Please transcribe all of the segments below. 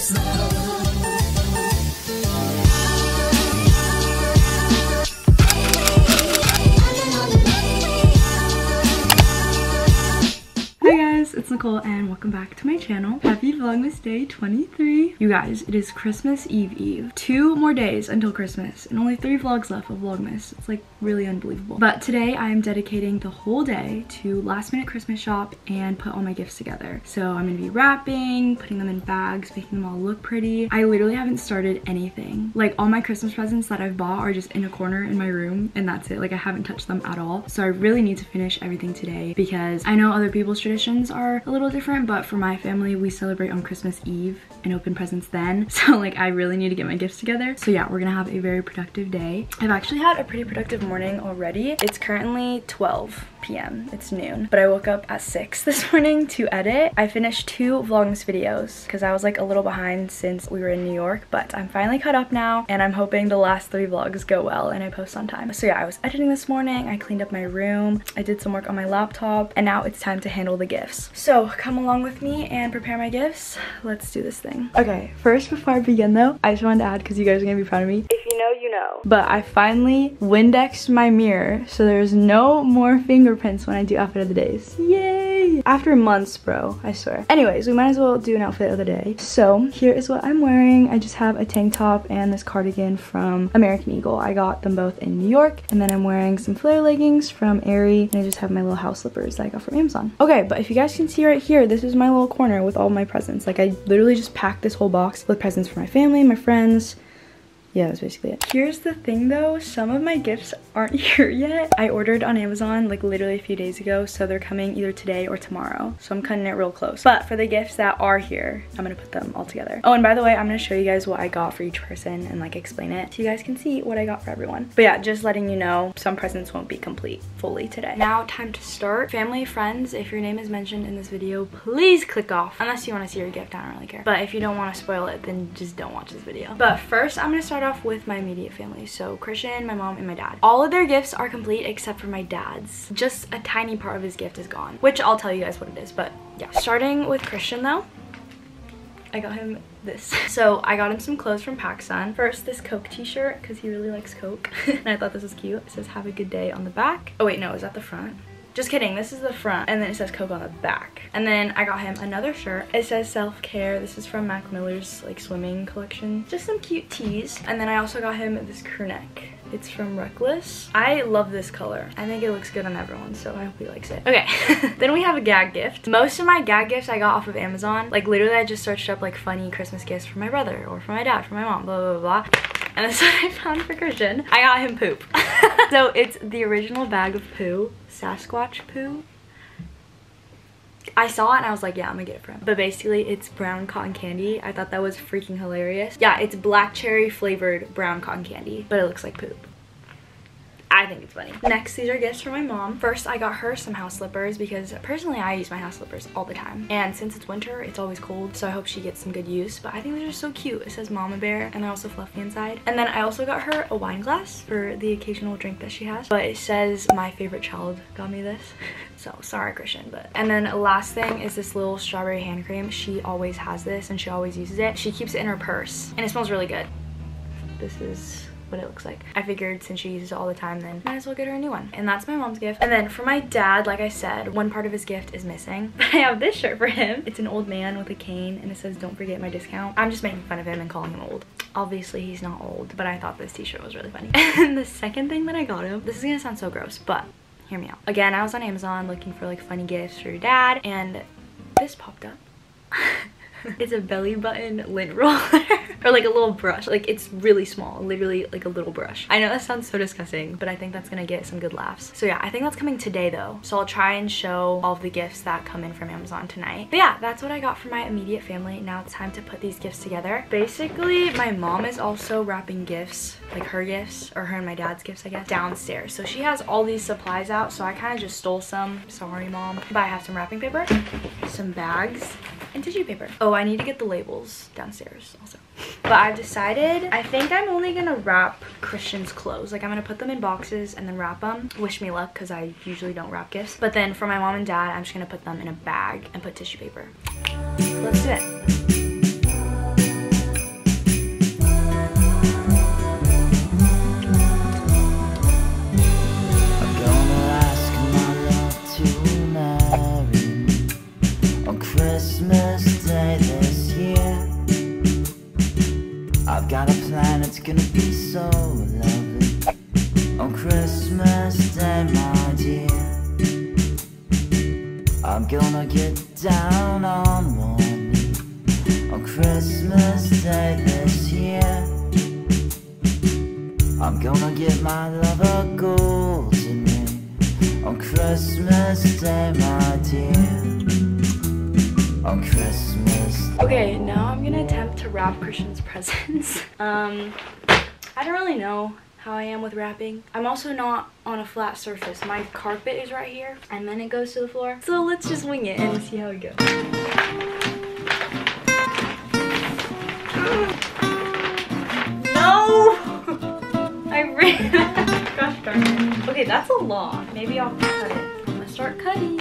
it's Nicole and welcome back to my channel. Happy Vlogmas Day 23. You guys, it is Christmas Eve Eve. Two more days until Christmas and only three vlogs left of Vlogmas. It's like really unbelievable. But today I am dedicating the whole day to last minute Christmas shop and put all my gifts together. So I'm gonna be wrapping, putting them in bags, making them all look pretty. I literally haven't started anything. Like all my Christmas presents that I've bought are just in a corner in my room and that's it. Like I haven't touched them at all. So I really need to finish everything today because I know other people's traditions are a little different, but for my family, we celebrate on Christmas Eve and open presents then. So like I really need to get my gifts together. So yeah, we're gonna have a very productive day. I've actually had a pretty productive morning already. It's currently 12 p.m. It's noon, but I woke up at 6 this morning to edit. I finished two vlogs videos because I was like a little behind since we were in New York, but I'm finally caught up now and I'm hoping the last three vlogs go well and I post on time. So yeah, I was editing this morning. I cleaned up my room. I did some work on my laptop and now it's time to handle the gifts. So come along with me and prepare my gifts. Let's do this thing. Okay, first before I begin though, I just wanted to add because you guys are gonna be proud of me. If you know, you know. But I finally Windexed my mirror so there's no more fingerprints when I do outfit of the days. Yay! After months, bro, I swear. Anyways, we might as well do an outfit of the day. So here is what I'm wearing. I just have a tank top and this cardigan from American Eagle. I got them both in New York. And then I'm wearing some flare leggings from Aerie. And I just have my little house slippers that I got from Amazon. Okay, but if you guys can see right here, this is my little corner with all my presents. Like I literally just packed this whole box with presents for my family, my friends, yeah, that's basically it. Here's the thing though, some of my gifts aren't here yet. I ordered on Amazon like literally a few days ago, so they're coming either today or tomorrow. So I'm cutting it real close. But for the gifts that are here, I'm gonna put them all together. Oh, and by the way, I'm gonna show you guys what I got for each person and like explain it so you guys can see what I got for everyone. But yeah, just letting you know, some presents won't be complete fully today. Now, time to start. Family, friends, if your name is mentioned in this video, please click off. Unless you wanna see your gift, I don't really care. But if you don't wanna spoil it, then just don't watch this video. But first, I'm gonna start start off with my immediate family. So Christian, my mom, and my dad. All of their gifts are complete except for my dad's. Just a tiny part of his gift is gone, which I'll tell you guys what it is, but yeah. Starting with Christian though, I got him this. So I got him some clothes from PacSun. First, this Coke t-shirt because he really likes Coke. and I thought this was cute. It says, have a good day on the back. Oh wait, no, is that the front? Just kidding, this is the front and then it says Coke on the back. And then I got him another shirt. It says self-care. This is from Mac Miller's like swimming collection. Just some cute tees. And then I also got him this crew neck. It's from Reckless. I love this color. I think it looks good on everyone, so I hope he likes it. Okay, then we have a gag gift. Most of my gag gifts I got off of Amazon. Like literally I just searched up like funny Christmas gifts for my brother or for my dad, for my mom, blah, blah, blah. And this is what I found for Christian. I got him poop. so it's the original bag of poo, Sasquatch poo. I saw it and I was like, yeah, I'm gonna get it for him. But basically, it's brown cotton candy. I thought that was freaking hilarious. Yeah, it's black cherry flavored brown cotton candy, but it looks like poop. I think it's funny. Next, these are gifts for my mom. First, I got her some house slippers because personally I use my house slippers all the time. And since it's winter, it's always cold, so I hope she gets some good use. But I think these are so cute. It says Mama Bear and they're also fluffy inside. And then I also got her a wine glass for the occasional drink that she has. But it says my favorite child got me this. So sorry Christian, but. And then last thing is this little strawberry hand cream. She always has this and she always uses it. She keeps it in her purse and it smells really good. This is what it looks like. I figured since she uses it all the time, then might as well get her a new one. And that's my mom's gift. And then for my dad, like I said, one part of his gift is missing. I have this shirt for him. It's an old man with a cane and it says, don't forget my discount. I'm just making fun of him and calling him old. Obviously, he's not old, but I thought this t-shirt was really funny. and the second thing that I got him, this is gonna sound so gross, but hear me out. Again, I was on Amazon looking for like funny gifts for your dad and this popped up. it's a belly button lint roller or like a little brush. Like it's really small. Literally like a little brush. I know that sounds so disgusting but i think that's gonna get some good laughs. So yeah i think that's coming today though. So i'll try and show all the gifts that come in from amazon tonight. But yeah that's what i got for my immediate family. Now it's time to put these gifts together. Basically my mom is also wrapping gifts like her gifts or her and my dad's gifts i guess downstairs. So she has all these supplies out. So i kind of just stole some. Sorry mom. But i have some wrapping paper some bags and tissue paper. Oh, I need to get the labels downstairs also but I've decided I think I'm only gonna wrap Christian's clothes. Like I'm gonna put them in boxes and then wrap them. Wish me luck because I usually don't wrap gifts. But then for my mom and dad, I'm just gonna put them in a bag and put tissue paper. Let's do it. Christmas Day this got a plan, it's gonna be so lovely. On Christmas Day, my dear I'm gonna get down on one knee. On Christmas Day this year I'm gonna get my love a golden ring. On Christmas Day, my dear On Christmas Okay, now I'm gonna attempt to wrap Christian's presents. um, I don't really know how I am with wrapping. I'm also not on a flat surface. My carpet is right here, and then it goes to the floor. So let's just wing it and see how it goes. No! I ran. Gosh darn it. Okay, that's a lot. Maybe I'll cut it. I'm gonna start cutting.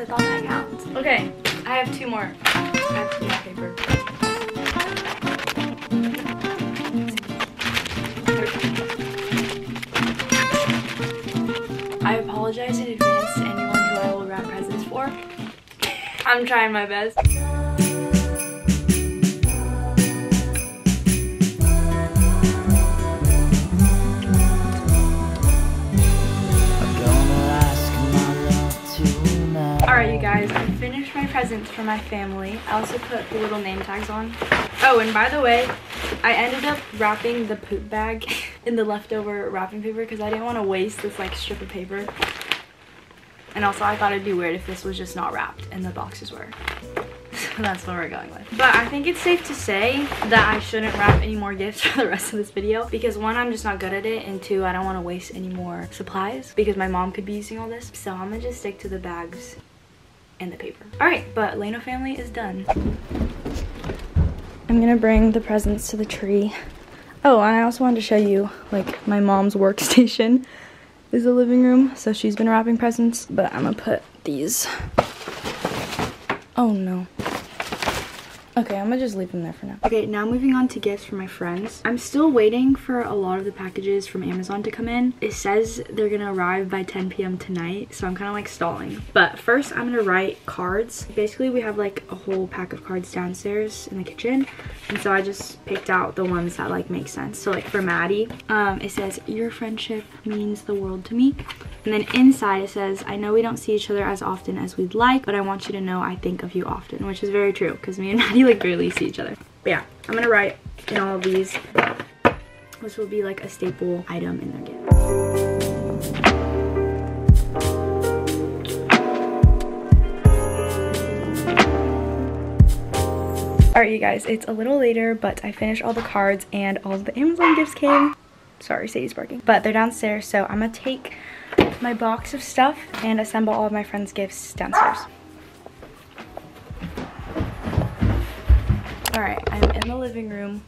It's a thought that counts. Okay, I have two more. I have more paper. I apologize in advance to anyone who I will wrap presents for. I'm trying my best. Alright, you guys, I finished my presents for my family. I also put the little name tags on. Oh, and by the way, I ended up wrapping the poop bag in the leftover wrapping paper because I didn't want to waste this like strip of paper. And also, I thought it'd be weird if this was just not wrapped and the boxes were. So that's what we're going with. But I think it's safe to say that I shouldn't wrap any more gifts for the rest of this video because one, I'm just not good at it, and two, I don't want to waste any more supplies because my mom could be using all this. So I'm gonna just stick to the bags and the paper. All right, but Laeno family is done. I'm gonna bring the presents to the tree. Oh, and I also wanted to show you like my mom's workstation is the living room. So she's been wrapping presents, but I'm gonna put these. Oh no. Okay, I'm gonna just leave them there for now. Okay, now moving on to gifts for my friends. I'm still waiting for a lot of the packages from Amazon to come in. It says they're gonna arrive by 10 p.m. tonight, so I'm kind of like stalling. But first, I'm gonna write cards. Basically, we have like a whole pack of cards downstairs in the kitchen, and so I just picked out the ones that like make sense. So like for Maddie, um, it says, your friendship means the world to me. And then inside it says, I know we don't see each other as often as we'd like, but I want you to know I think of you often, which is very true because me and Maddie like barely see each other. But yeah, I'm gonna write in all of these. This will be like a staple item in their gift. Alright you guys, it's a little later, but I finished all the cards and all of the Amazon gifts came. Sorry, Sadie's barking. But they're downstairs, so I'm gonna take my box of stuff and assemble all of my friends' gifts downstairs. Alright, I'm in the living room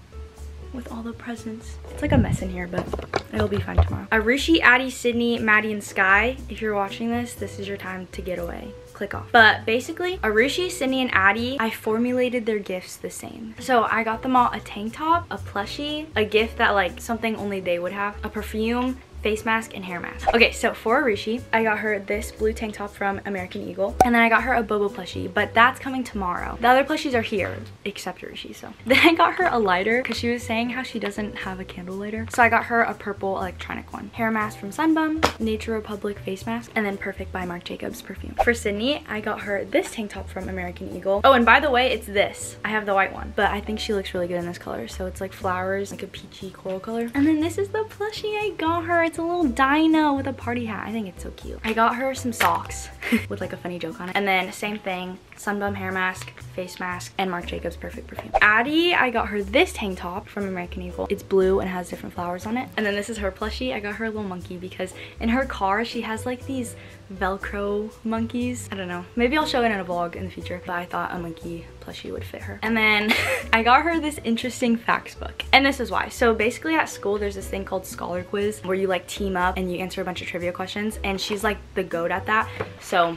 with all the presents. It's like a mess in here, but it'll be fun tomorrow. Uh, Arushi, Addie, Sydney, Maddie, and Sky, if you're watching this, this is your time to get away. Click off. But basically, Arushi, Sydney, and Addie, I formulated their gifts the same. So I got them all a tank top, a plushie, a gift that like something only they would have, a perfume, face mask and hair mask. Okay, so for Arushi, I got her this blue tank top from American Eagle. And then I got her a Bobo plushie, but that's coming tomorrow. The other plushies are here, except Arushi, so. Then I got her a lighter because she was saying how she doesn't have a candle lighter. So I got her a purple electronic one. Hair mask from Sunbum, Nature Republic face mask, and then Perfect by Marc Jacobs perfume. For Sydney, I got her this tank top from American Eagle. Oh, and by the way, it's this. I have the white one, but I think she looks really good in this color. So it's like flowers, like a peachy coral color. And then this is the plushie I got her. It's a little dino with a party hat. I think it's so cute. I got her some socks. with like a funny joke on it. And then same thing, Sunbum hair mask, face mask, and Marc Jacobs Perfect Perfume. Addie, I got her this tank top from American Eagle. It's blue and has different flowers on it. And then this is her plushie. I got her a little monkey because in her car, she has like these Velcro monkeys. I don't know. Maybe I'll show it in a vlog in the future, but I thought a monkey plushie would fit her. And then I got her this interesting facts book. And this is why. So basically at school, there's this thing called Scholar Quiz where you like team up and you answer a bunch of trivia questions. And she's like the goat at that. So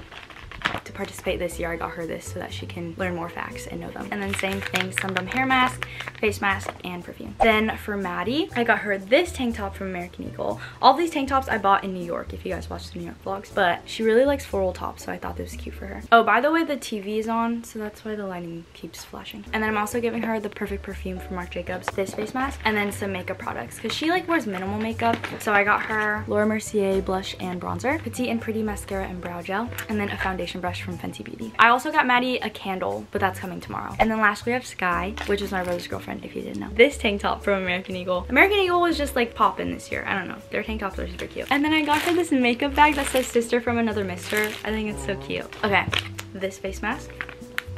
to participate this year, I got her this so that she can learn more facts and know them. And then same thing, Sunbum hair mask, face mask, and perfume. Then for Maddie, I got her this tank top from American Eagle. All these tank tops I bought in New York, if you guys watch the New York vlogs. But she really likes floral tops, so I thought this was cute for her. Oh, by the way, the TV is on, so that's why the lighting keeps flashing. And then I'm also giving her the Perfect Perfume from Marc Jacobs, this face mask, and then some makeup products, because she like wears minimal makeup. So I got her Laura Mercier blush and bronzer, Petite and Pretty mascara and brow gel, and then a foundation brush from Fenty Beauty. I also got Maddie a candle, but that's coming tomorrow. And then last we have Sky, which is my brother's girlfriend, if you didn't know. This tank top from American Eagle. American Eagle was just like popping this year. I don't know. Their tank tops are super cute. And then I got her this makeup bag that says sister from another mister. I think it's so cute. Okay, this face mask.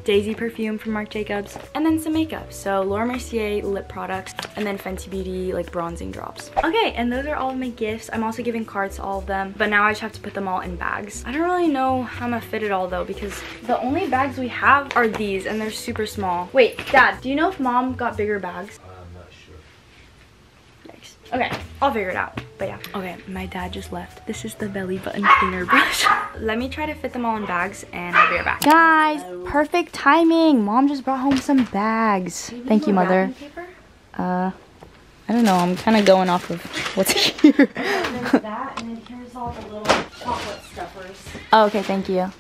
Daisy perfume from Marc Jacobs, and then some makeup. So Laura Mercier lip products, and then Fenty Beauty like bronzing drops. Okay, and those are all of my gifts. I'm also giving cards to all of them, but now I just have to put them all in bags. I don't really know how I'm gonna fit it all though, because the only bags we have are these, and they're super small. Wait, Dad, do you know if Mom got bigger bags? I'm not sure. Yikes. Okay, I'll figure it out. But yeah. Okay, my dad just left. This is the belly button cleaner brush. Let me try to fit them all in bags and I'll be right back. Guys, perfect timing. Mom just brought home some bags. Thank you, mother. Uh, I don't know. I'm kind of going off of what's here. that, and then here's all the little chocolate stuffers. oh, okay, thank you.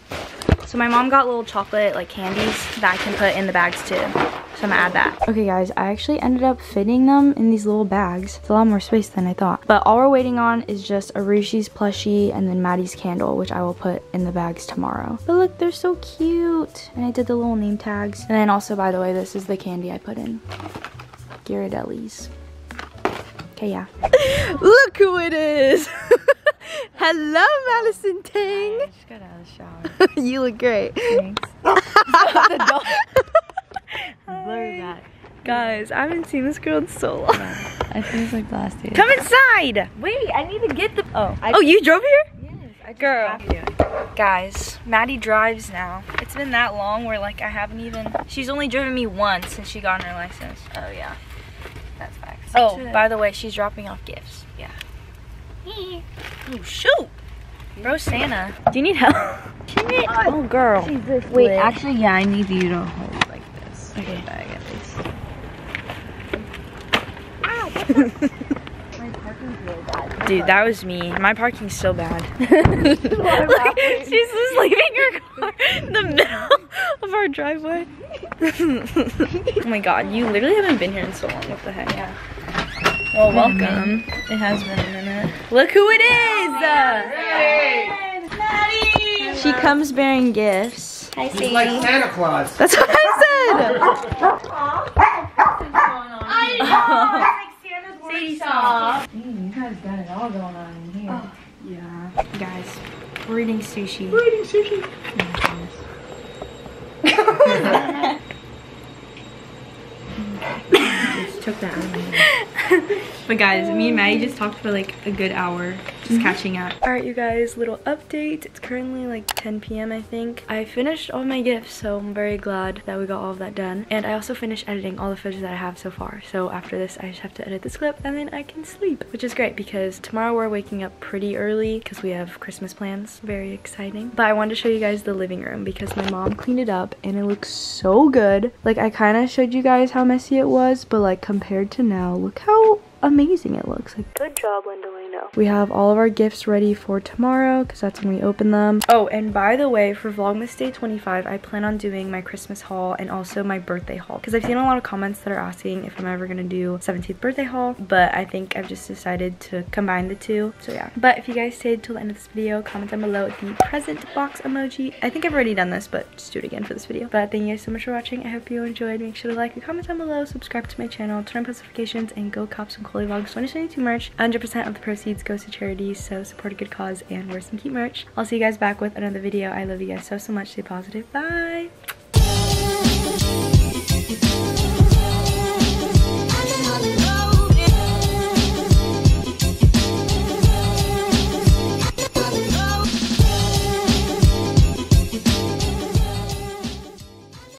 So my mom got little chocolate like candies that I can put in the bags too. So I'm gonna add that. Okay guys, I actually ended up fitting them in these little bags. It's a lot more space than I thought. But all we're waiting on is just Arushi's plushie and then Maddie's candle, which I will put in the bags tomorrow. But look, they're so cute. And I did the little name tags. And then also, by the way, this is the candy I put in. Ghirardelli's. Okay, yeah. Look who it is! Hello, Madison Tang. Just got out of the shower. you look great. Thanks. Blur that. Guys, I haven't seen this girl in so long. I think it's like the last day. Come inside. Wait, I need to get the. Oh, I Oh, you drove here? yes, I Girl. Guys, Maddie drives now. It's been that long where like I haven't even. She's only driven me once since she got her license. Oh yeah, that's facts. Oh, Should- by the way, she's dropping off gifts. Yeah. Oh shoot, bro, Santa. Do you need help? oh, girl. Wait, actually, yeah, I need you to hold like this. Okay. The bag at least. My parking's really bad. Dude, that was me. My parking's so bad. Look, she's just leaving her car in the middle of our driveway. oh my god, you literally haven't been here in so long. What the heck? Yeah. Well, mm-hmm. welcome. It has been a minute. Look who it is! Oh uh, she comes bearing gifts. Hi, He's like Santa Claus. That's what I said. Mm, you guys got it all going on in here. Oh, yeah. Guys, we're eating sushi. We're eating sushi. Just took that out of me. But guys, me and Maddie just talked for like a good hour, just mm-hmm. catching up. All right, you guys, little update. It's currently like 10 p.m. I think. I finished all my gifts, so I'm very glad that we got all of that done. And I also finished editing all the footage that I have so far. So after this, I just have to edit this clip and then I can sleep, which is great because tomorrow we're waking up pretty early because we have Christmas plans. Very exciting. But I wanted to show you guys the living room because my mom cleaned it up and it looks so good. Like I kind of showed you guys how messy it was, but like compared to now, look how amazing it looks. Like good job, Linda Laeno. We have all of our gifts ready for tomorrow because that's when we open them. Oh, and by the way, for Vlogmas Day 25, I plan on doing my Christmas haul and also my birthday haul because I've seen a lot of comments that are asking if I'm ever gonna do 17th birthday haul, but I think I've just decided to combine the two. So yeah. But if you guys stayed till the end of this video, comment down below the present box emoji. I think I've already done this, but just do it again for this video. But thank you guys so much for watching. I hope you enjoyed. Make sure to like and comment down below, subscribe to my channel, turn on post notifications, and go cop some Colie Vlogs 2022 merch. 100% of the proceeds proceeds goes to charity, so support a good cause and wear some cute merch. I'll see you guys back with another video. I love you guys so, so much. Stay positive. Bye!